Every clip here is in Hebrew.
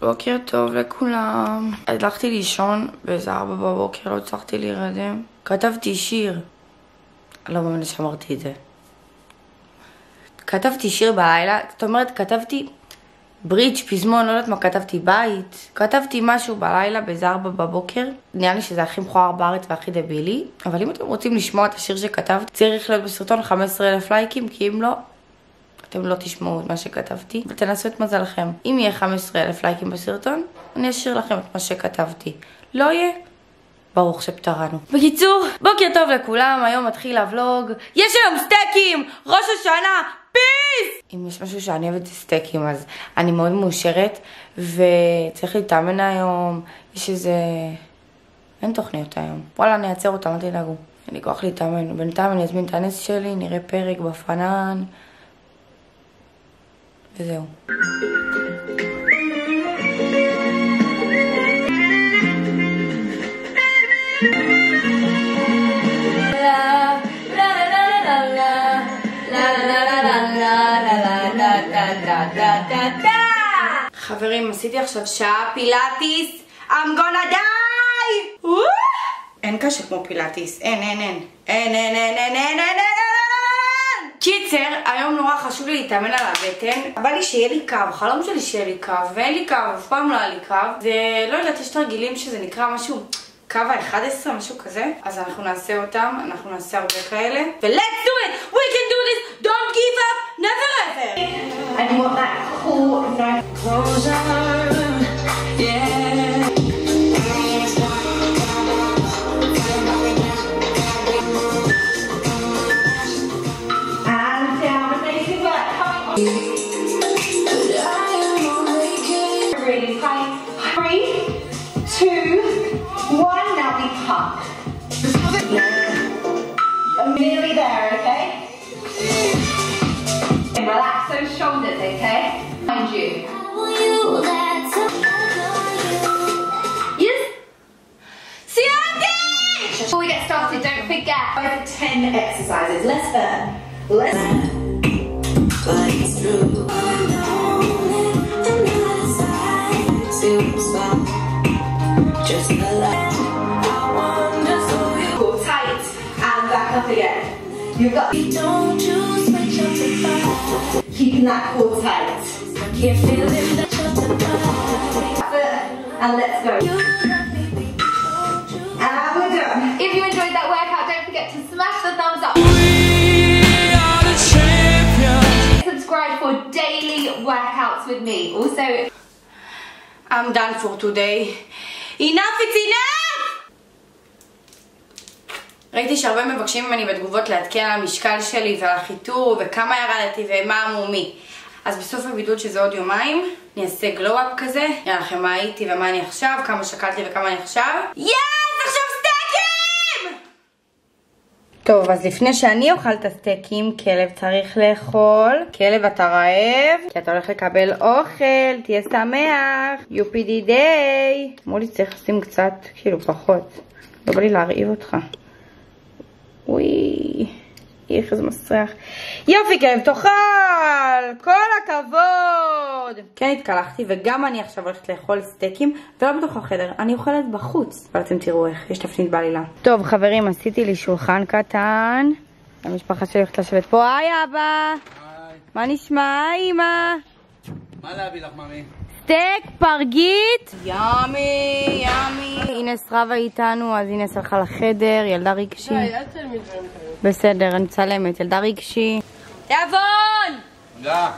בוקר טוב לכולם. הלכתי לישון באיזה ארבע בבוקר, לא הצלחתי להירדם. כתבתי שיר. לא מאמין שאמרתי את זה. כתבתי שיר בלילה, זאת אומרת, כתבתי ברידג', פזמון, לא יודעת מה, כתבתי בית. כתבתי משהו בלילה באיזה ארבע בבוקר. נראה לי שזה הכי מכוער בארץ והכי דבילי. אבל אם אתם רוצים לשמוע את השיר שכתבתי, צריך להיות בסרטון 15,000 לייקים, כי אם לא, אתם לא תשמעו את מה שכתבתי, ותנסו את מזלכם. אם יהיה 15,000 לייקים בסרטון, אני אשאיר לכם את מה שכתבתי. לא יהיה, ברוך שפטרנו. בקיצור, בוקר טוב לכולם, היום מתחיל הוולוג. יש היום סטייקים! ראש השנה! פיס! אם יש משהו שאני אוהבת זה סטייקים, אז אני מאוד מאושרת, וצריך להתאמן היום. יש איזה... אין תוכניות היום. וואלה, אני אעצר אותם, אל תדאגו. אין לי כוח להתאמן. בינתיים אני אזמין את הנס שלי, נראה פרק בפנן. וזהו. חברים, עשיתי עכשיו שעה פילאטיס, I'm gonna die! אין קשה כמו פילאטיס, אין, אין, אין. אין, אין, אין, אין, אין, אין, אין! קיצר, היום נורא חשוב לי להתאמן על הבטן. בא לי שיהיה לי קו, חלום שלי שיהיה לי קו, ואין לי קו, אף פעם לא היה לי קו. זה, לא יודעת, יש תרגילים שזה נקרא משהו... קו ה-11, משהו כזה, אז אנחנו נעשה אותם, אנחנו נעשה הרבה כאלה, ו-let's do it! We can do this! Don't give up! never ever! And want that cool, nice closure. Don't forget over 10 exercises. Let's burn. Let's but it's true. Just the light. I wonder so you pull tight and back up again. You've got don't choose the vibe. keeping that core tight. Can't feel it, touch up the vibe. And let's go. I'm done for today. enough it's enough! ראיתי שהרבה מבקשים ממני בתגובות לעדכן על המשקל שלי ועל החיתור וכמה ירדתי ומה המומי. אז בסוף הבידוד שזה עוד יומיים, אני אעשה גלו-אפ כזה, נראה לכם מה הייתי ומה אני עכשיו, כמה שקלתי וכמה אני עכשיו. יאס! עכשיו סטייקים! טוב, אז לפני שאני אוכל את הסטייקים, כלב צריך לאכול. כלב אתה רעב, כי אתה הולך לקבל אוכל, תהיה שמח. יופידי דיי. אמרו לי צריך לשים קצת, כאילו פחות. לא בא לי להרעיב אותך. וואי, איך איזה מסריח. יופי כלב, תאכל! כל הכבוד! כן התקלחתי וגם אני עכשיו הולכת לאכול סטייקים ולא בתוך החדר, אני אוכלת בחוץ. אבל אתם תראו איך, יש תפנית בעלילה. טוב חברים, עשיתי לי שולחן קטן. המשפחה שלי הולכת לשבת פה. היי אבא! היי, מה נשמע אמא? מה להביא לך, ממי? סטייק, פרגית. ימי, ימי. אינס רבה איתנו, אז אינס הלכה לחדר, ילדה רגשי. בסדר, אני מצלמת, ילדה רגשי. תיאבון! תודה.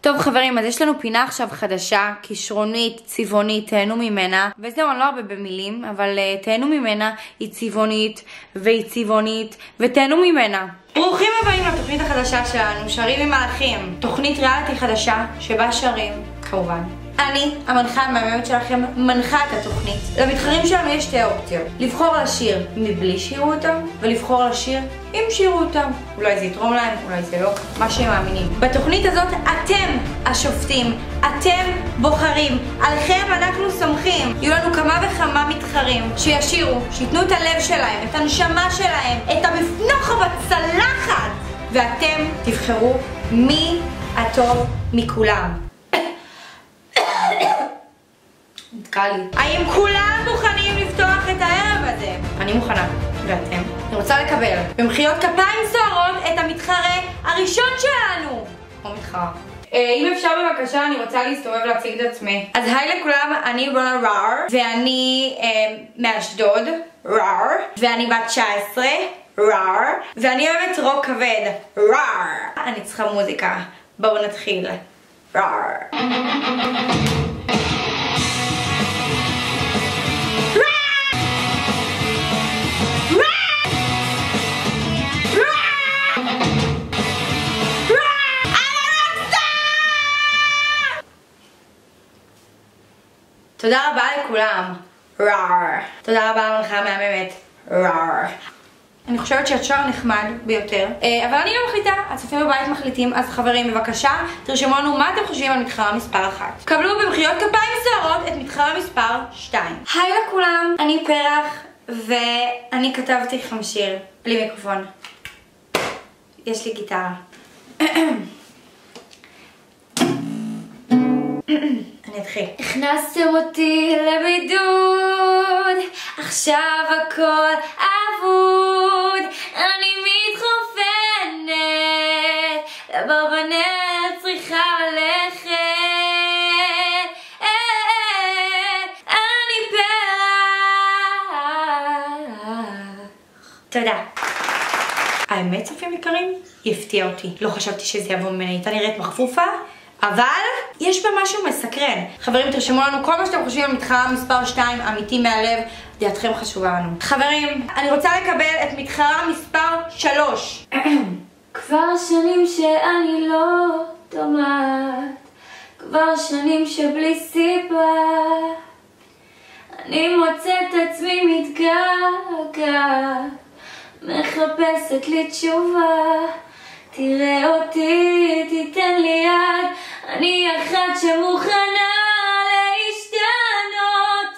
טוב חברים, אז יש לנו פינה עכשיו חדשה, כישרונית, צבעונית, תהנו ממנה. וזהו, אני לא הרבה במילים, אבל uh, תהנו ממנה, היא צבעונית, והיא צבעונית, ותהנו ממנה. ברוכים הבאים לתוכנית החדשה שלנו, שרים עם מלאכים. תוכנית ריאליטי חדשה, שבה שרים, כמובן. אני, המנחה המהממת שלכם, מנחה את התוכנית. למתחרים שלנו יש שתי אופציות. לבחור לשיר מבלי שירו אותם, ולבחור לשיר אם שירו אותם. אולי זה יתרום להם, אולי זה לא, מה שהם מאמינים. בתוכנית הזאת אתם השופטים, אתם בוחרים, עליכם אנחנו סומכים. יהיו לנו כמה וכמה מתחרים שישירו, שייתנו את הלב שלהם, את הנשמה שלהם, את המפנוח בצלחת, ואתם תבחרו מי הטוב מכולם. נתקע לי. האם כולם מוכנים לפתוח את הערב הזה? אני מוכנה. ואתם? אני רוצה לקבל במחיאות כפיים סוערות את המתחרה הראשון שלנו! או מתחרה. אה, אם אפשר בבקשה, אני רוצה להסתובב להציג את עצמי. אז היי לכולם, אני רונה ראר, ואני אה, מאשדוד, ראר, ואני בת 19, ראר, ואני אוהבת רוק כבד, ראר. אני צריכה מוזיקה. בואו נתחיל. ראר. תודה רבה לכולם. ראר. תודה רבה למנחה המהממת. ראר. אני חושבת שאת שר נחמד ביותר, אה, אבל אני לא מחליטה, הצופים בבית מחליטים, אז חברים בבקשה, תרשמו לנו מה אתם חושבים על מתחרה מספר 1. קבלו במחיאות כפיים סוערות את מתחרה מספר 2. היי לכולם, אני פרח, ואני כתבתי לכם שיר, בלי מיקרופון. יש לי גיטרה. אני אתחיל. הכנסתם אותי לבידוד, עכשיו הכל אבוד, אני מתחופנת, לברבנל צריכה ללכת, אה, אני פרח. תודה. האמת, צופים יקרים, היא הפתיעה אותי. לא חשבתי שזה יבוא ממני. הייתה נראית מחפופה, אבל יש בה משהו מסקרן. חברים, תרשמו לנו כל מה שאתם חושבים על מתחרה מספר 2, אמיתי מהלב, דעתכם חשובה לנו. חברים, אני רוצה לקבל את מתחרה מספר 3. כבר שנים שאני לא דומעת, כבר שנים שבלי סיבה אני מוצאת עצמי מתגעגעת, מחפשת לי תשובה. תראה אותי, תיתן לי יד, אני אחת שמוכנה להשתנות.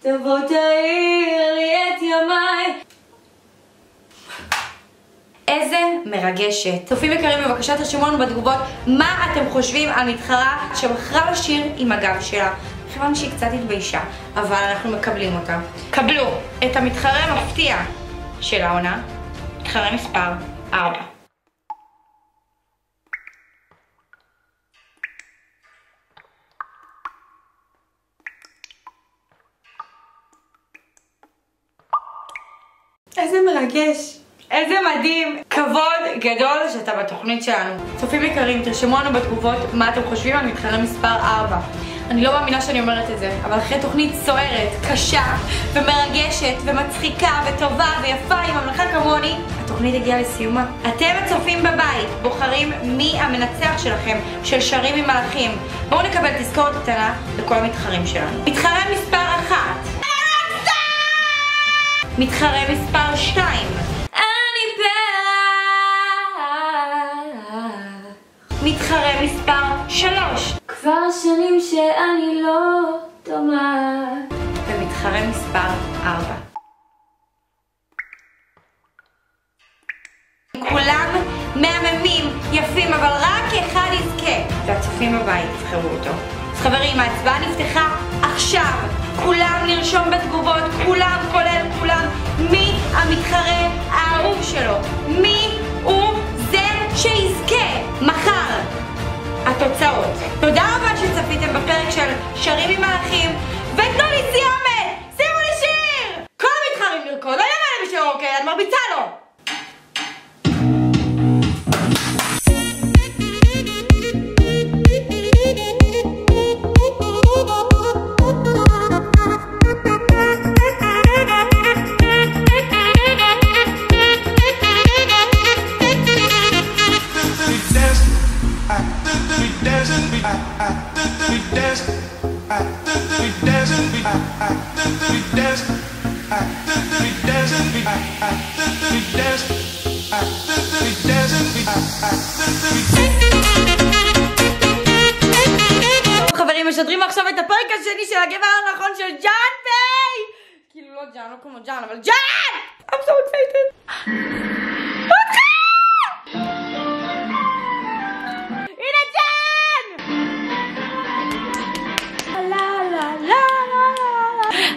תבוא תאיר לי את ימיי. איזה מרגשת. צופים יקרים, בבקשה תרשמו לנו בתגובות מה אתם חושבים על מתחרה שבחרה לשיר עם הגב שלה. מכיוון שהיא קצת התביישה, אבל אנחנו מקבלים אותה. קבלו את המתחרה המפתיע של העונה, מתחרה מספר 4. איזה מרגש. איזה מדהים. כבוד גדול שאתה בתוכנית שלנו. צופים יקרים, תרשמו לנו בתגובות מה אתם חושבים על מתחרה מספר 4. אני לא מאמינה שאני אומרת את זה, אבל אחרי תוכנית סוערת, קשה, ומרגשת, ומצחיקה, וטובה, ויפה, עם המלאכה כמוני, התוכנית הגיעה לסיומה. אתם הצופים בבית בוחרים מי המנצח שלכם, של שרים עם מלאכים. בואו נקבל תזכורת קטנה לכל המתחרים שלנו. מתחרה מספר מתחרה מספר 2 אני פרח. מתחרה מספר 3 כבר שנים שאני לא דומעת. ומתחרה מספר 4 כולם מהממים, יפים, אבל רק אחד יזכה. והצופים בבית יבחרו אותו. אז חברים, ההצבעה נפתחה עכשיו כולם לרשום בתגובות, כולם, כולל כולם מי המתחרה האהוב שלו מי הוא זה שיזכה מחר התוצאות. תודה רבה שצפיתם בפרק של שרים עם מלאכים, ותנו לי סיומת! שימו לי שיר! כל המתחרים לרקוד, לא יאמן למי שרוקד, את מרביצה לו! ג'אן, לא כמו ג'אן, אבל ג'אן! I'm so excited! הנה ג'אן!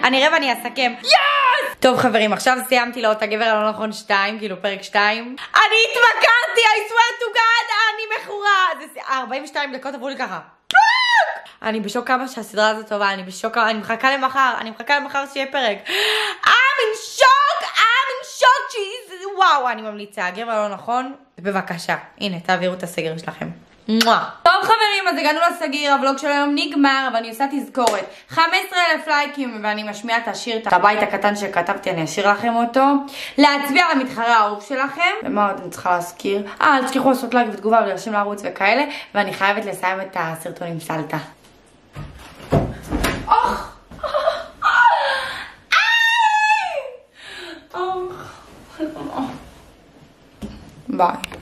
אני אראה ואני אסכם. יאס! טוב חברים, עכשיו סיימתי לאות הגבר הלא נכון 2, כאילו פרק 2. אני התמכרתי, I swear to God, אני מכורה! 42 דקות עברו לי ככה. אני בשוק כמה שהסדרה הזאת טובה, אני בשוק, אני מחכה למחר, אני מחכה למחר שיהיה פרק. I'm in shock, I'm in shock, she's... וואו, אני ממליצה, הגבר הלא נכון, בבקשה. הנה, תעבירו את הסגר שלכם. טוב חברים, אז הגענו לסגיר, הוולוג של היום נגמר, אבל אני עושה תזכורת. 15,000 לייקים ואני משמיעה את השיר, את הבית הקטן שכתבתי, אני אשאיר לכם אותו. להצביע על המתחרה האהוב שלכם. ומה עוד אני צריכה להזכיר? אה, אל תשכחו לעשות לייק ותגובה ולהרשים לערוץ וכאלה, ואני חייבת לסיים את הסרטון עם סלטה. Bye.